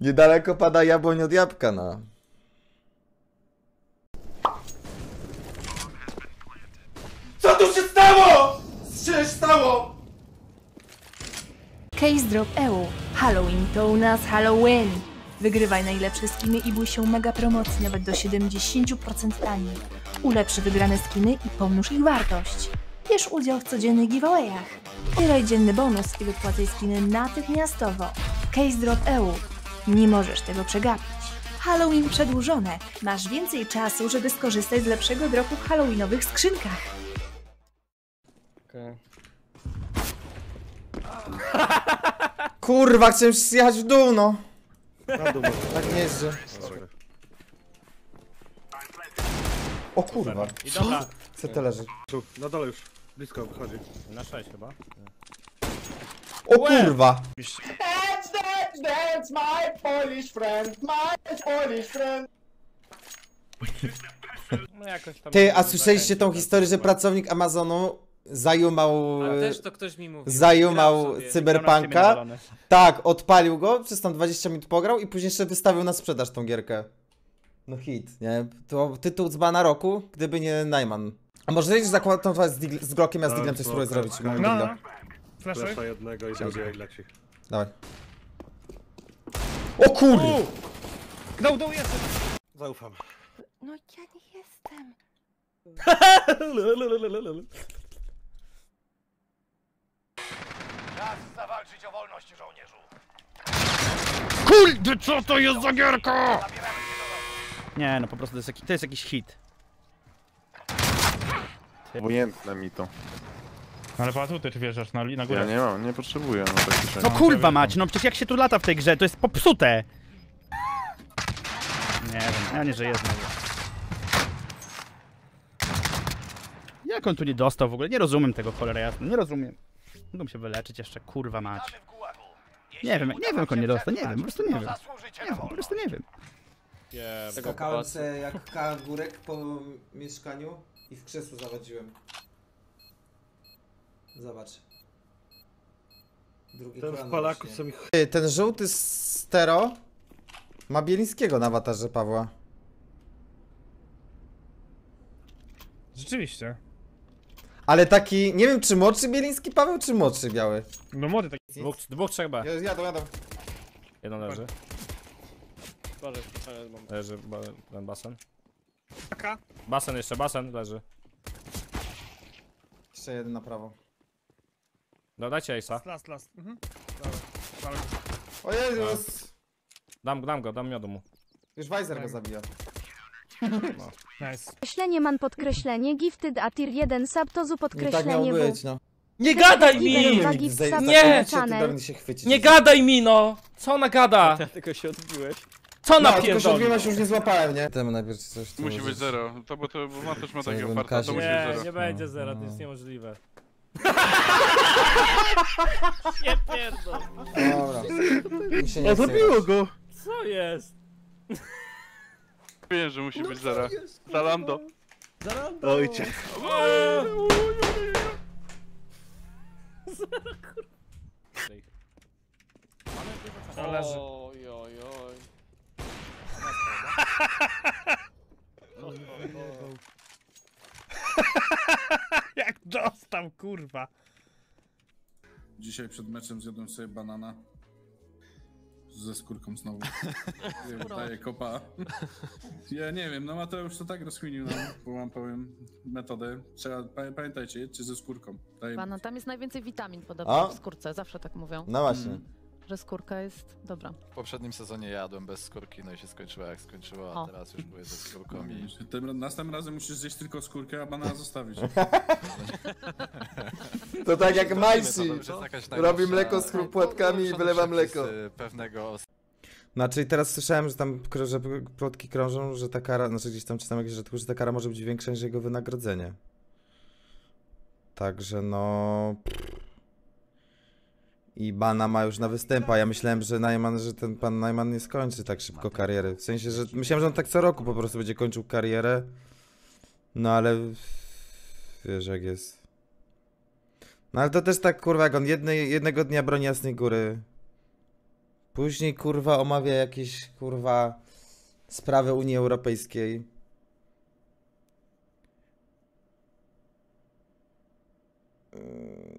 Niedaleko pada jabłoń od jabłka, no. Co tu się stało? Co się stało? Case Drop EU. Halloween to u nas Halloween. Wygrywaj najlepsze skiny i bój się mega promocji nawet do 70% taniej. Ulepszy wygrane skiny i pomnóż ich wartość. Bierz udział w codziennych giveawayach. Zbieraj dzienny bonus i wypłacaj skiny natychmiastowo. Case Drop EU. Nie możesz tego przegapić. Halloween przedłużone. Masz więcej czasu, żeby skorzystać z lepszego dropu w halloweenowych skrzynkach. Okej. Kurwa, chciałem zjechać w dół, no. Na dół. Tak nie jeżdżę. O kurwa. I dobra, Co to leży? Tu, na dole już. Blisko wychodzi. na 6 chyba. O kurwa. No jakoś tam... Ty, a słyszeliście tą historię, że pracownik Amazonu zajumał... Ale też to ktoś mi mówił. Zajumał Grał sobie. cyberpunka. Tak, odpalił go, przez tam 20 minut pograł i później jeszcze wystawił na sprzedaż tą gierkę. No hit, nie? To tytuł dzbana roku, gdyby nie Najman. A może jedziesz zakładać z, Digl- z Glockiem, ja z Diglem coś spróbuję zrobić. No, no. Flashuj. Flasza jednego i będzie jak leci. Dawaj. O kurde! Dół, dół, jest. Zaufam. No ja nie jestem. Kurde, co to jest za gierka? Nie, no po prostu to jest, jaki, to jest jakiś hit. Obojętne mi to. Ale Patu, ty wjeżdżasz na, na górę. Ja nie mam, nie potrzebuję no tak. No kurwa mać, no przecież jak się tu lata w tej grze, to jest popsute. Nie wiem, ja nie żyję znowu. Jak on tu nie dostał w ogóle? Nie rozumiem tego, cholera jasna, nie rozumiem. Mogą się wyleczyć jeszcze, kurwa mać. Nie wiem, nie wiem jak on nie dostał, nie wiem, po prostu nie wiem. Nie wiem, po prostu nie wiem. Skakałem se jak kangurek po mieszkaniu i w krzesło zawadziłem. Zobacz. Drugi Ten w Palaku rośnie. co mi Ty, Ten żółty stero ma Bielińskiego na awatarze Pawła. Rzeczywiście. Ale taki, nie wiem czy młodszy Bieliński Paweł, czy młodszy biały. No młody taki. Dwóch, dwóch, trzech B. Jadą, jadą. Jeden leży. Leży ba ten basen. Taka? Basen jeszcze, basen leży. Jeszcze jeden na prawo. No dajcie Ace'a. Last, last. Mhm. O Jezus! Dam, dam go, dam miodu mu. Już Weiser go zabija. Nice. Podkreślenie man podkreślenie gifted atir 1 subtozu Nie tak miał podkreślenie w. być, no. Nie gadaj mi! w Nie! ty będę się chwycić. Nie gadaj mi no! Co ona gada? tylko się odbiłeś. Co No, ona tylko się pierdoli? odbiłem, się już nie złapałem, nie? Temu najpierw coś tu Musi być użyć. zero, to bo to bo ma też ma Co, takie jakbym oferta, to musi być Nie, zero. nie będzie No, zera, to no. jest niemożliwe. Nie pierdol. Dobra. Mi się nie O, chce zabiło grać. go! Co jest? Wiem, że musi być zero. Zalando. Ojcie. To leży. Oj, oj, oj. Dostał, kurwa. Dzisiaj przed meczem zjadłem sobie banana. Ze skórką znowu. Daję kopa. Ja nie wiem, no Mateusz to tak rozchwinił nam, bo mam powiem metodę. Trzeba, pamię- pamiętajcie, jedźcie ze skórką. Daję... Pana, tam jest najwięcej witamin podobno A? w skórce, zawsze tak mówią, No właśnie. Mm. Że skórka jest dobra. W poprzednim sezonie jadłem bez skórki, no i się skończyło jak skończyło, a O. teraz już były ze skórką i... Tym, następnym razem musisz zjeść tylko skórkę, a banana zostawić. To tak jak To Majsi. już jest jakaś Robi najnowsza- mleko z płatkami i wylewa przepisy mleko. pewnego Znaczy teraz słyszałem, że tam krą- że plotki krążą, że ta kara, znaczy gdzieś tam czytam jakieś rzeczy, że ta kara może być większa niż jego wynagrodzenie. Także no... I Bana ma już na występie, a ja myślałem, że Najman, że ten pan Najman nie skończy tak szybko kariery. W sensie, że myślałem, że on tak co roku po prostu będzie kończył karierę. No ale wiesz jak jest. No ale to też tak kurwa, jak on jednego dnia broni Jasnej Góry, Później kurwa omawia jakieś kurwa sprawy Unii Europejskiej.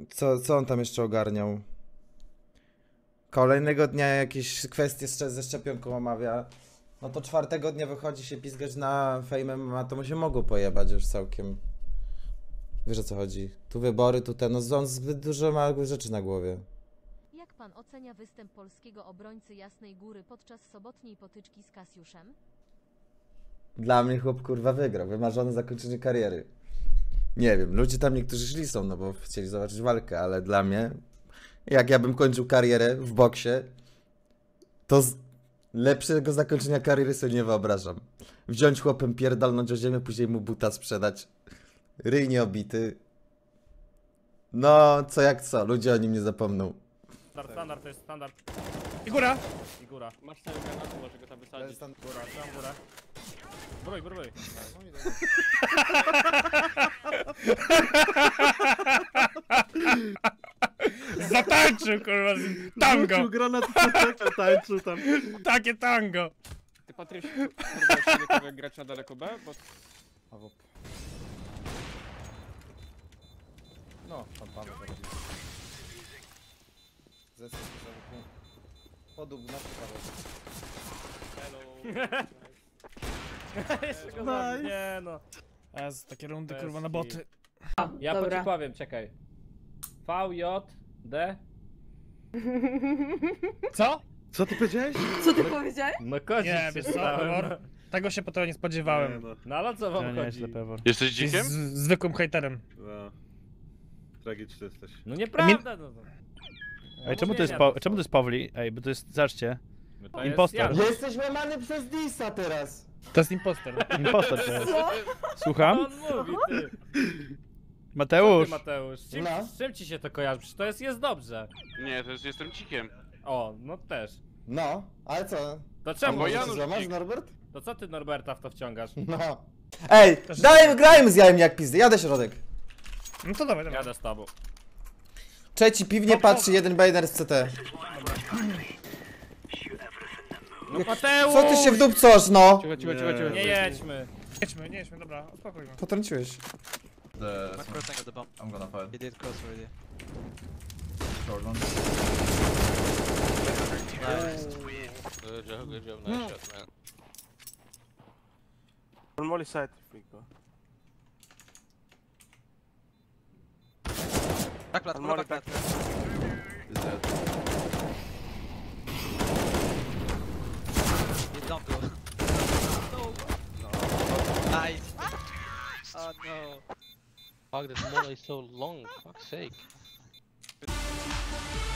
Co, co on tam jeszcze ogarniał? Kolejnego dnia jakieś kwestie ze szczepionką omawia. No to czwartego dnia wychodzi się pizgać na Fame MMA, to mu się mogło pojebać już całkiem. Wiesz o co chodzi? Tu wybory, tu ten, no on zbyt dużo ma rzeczy na głowie. Jak pan ocenia występ polskiego obrońcy Jasnej Góry podczas sobotniej potyczki z Kasiuszem? Dla mnie chłop kurwa wygrał, wymarzone zakończenie kariery. Nie wiem, ludzie tam niektórzy szli są, no bo chcieli zobaczyć walkę, ale dla mnie, jak ja bym kończył karierę w boksie, to z... lepszego zakończenia kariery sobie nie wyobrażam. Wziąć chłopem, pierdolnąć o ziemię, później mu buta sprzedać. Ryj nieobity. No, co jak co, ludzie o nim nie zapomną. Standard, standard, to jest standard. I góra! I góra. Masz cały granat, może go tam wysadzić. Góra, tam góra. Brój, brój. Zatańczył kurwa z nim tango! Rzucił granat i tańczył tam. Takie tango! Ty Patryś, próbujesz grać na daleko B? Bo... No, pan Paweł to robi. Zespół Podób na Jeszcze go zabił. Nie no. A z takie rundy kurwa na boty. Ja po ci powiem, czekaj. V, J, D. Co? Co ty powiedziałeś? No kości Nie, wiesz co, Pewor? Tego się po to nie spodziewałem. no. No ale co wam nie chodzi? Pewor. Jesteś Jest dzikiem? z- zwykłym hejterem. no. Tragiczny jesteś. No nieprawda, no. no. Ej, czemu to jest, po, czemu to jest Pawli? Ej, bo to jest, zobaczcie, No to jest Impostor. Jesteś łamany przez Disa teraz! To jest imposter. impostor to jest. Co Słucham? on mówi, ty? Mateusz! Ty, Mateusz, z czym, No. z czym ci się to kojarzy? Przecież to jest, jest dobrze. Nie, to jest jestem dzikiem. O, no też. No, ale co? To A czemu? bo Może Janusz się złamasz, Dzik. Norbert? To co ty Norberta w to wciągasz? No. Ej, daj, grajmy z jajem jak pizdy, jadę środek. No to dawaj, dawaj. Jadę z tobą. Trzeci piwnie patrzy, jeden Bader z CT. No Mateusz! Co ty się wdupcosz, no? Cicho, cicho, cicho, cicho. Nie jedźmy. Jedźmy, nie jedźmy, dobra, uspokójmy. Potrąciłeś. the. One crossing the bomb. I'm gonna fight. He did cross already. Short one. Nice. Good job, good job, nice yeah. shot, man. On more side if we go. Back plat, back plat. He's dead. He's down no. no. Nice. Ah! Oh no. Fuck, this molly is so long, fuck's sake.